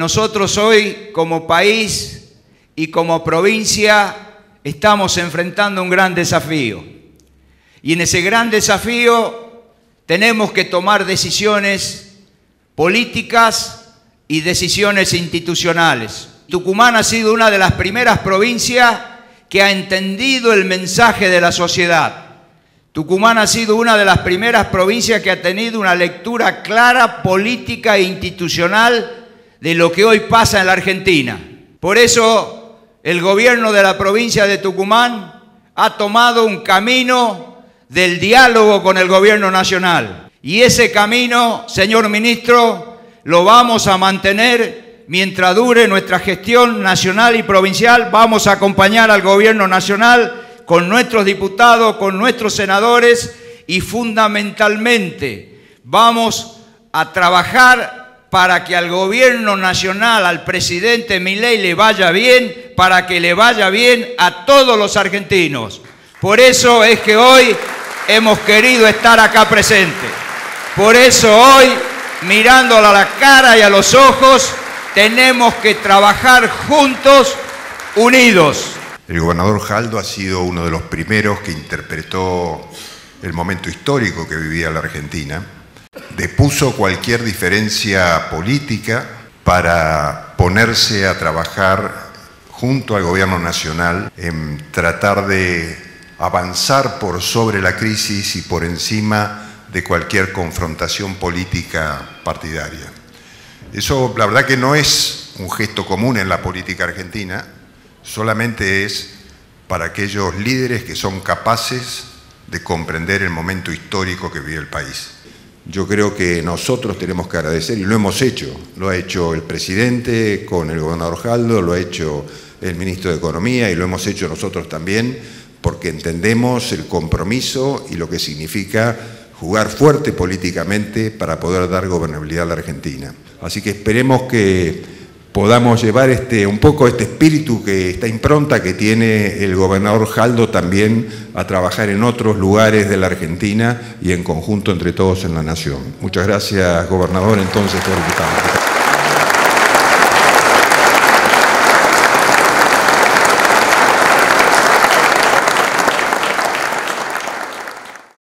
Nosotros hoy como país y como provincia estamos enfrentando un gran desafío. Y en ese gran desafío tenemos que tomar decisiones políticas y decisiones institucionales. Tucumán ha sido una de las primeras provincias que ha entendido el mensaje de la sociedad. Tucumán ha sido una de las primeras provincias que ha tenido una lectura clara, política e institucional de lo que hoy pasa en la Argentina. Por eso el gobierno de la provincia de Tucumán ha tomado un camino del diálogo con el gobierno nacional. Y ese camino, señor ministro, lo vamos a mantener mientras dure nuestra gestión nacional y provincial. Vamos a acompañar al gobierno nacional con nuestros diputados, con nuestros senadores y fundamentalmente vamos a trabajar para que al gobierno nacional, al presidente Milei le vaya bien, para que le vaya bien a todos los argentinos. Por eso es que hoy hemos querido estar acá presente. Por eso hoy, mirándola a la cara y a los ojos, tenemos que trabajar juntos, unidos. El gobernador Jaldo ha sido uno de los primeros que interpretó el momento histórico que vivía la Argentina, depuso cualquier diferencia política para ponerse a trabajar junto al gobierno nacional en tratar de avanzar por sobre la crisis y por encima de cualquier confrontación política partidaria. Eso la verdad que no es un gesto común en la política argentina, solamente es para aquellos líderes que son capaces de comprender el momento histórico que vive el país. Yo creo que nosotros tenemos que agradecer, y lo hemos hecho, lo ha hecho el presidente con el gobernador Jaldo, lo ha hecho el ministro de Economía y lo hemos hecho nosotros también, porque entendemos el compromiso y lo que significa jugar fuerte políticamente para poder dar gobernabilidad a la Argentina. Así que esperemos que podamos llevar este, un poco este espíritu, que esta impronta que tiene el gobernador Jaldo también a trabajar en otros lugares de la Argentina y en conjunto entre todos en la nación. Muchas gracias, gobernador, entonces, por invitarme.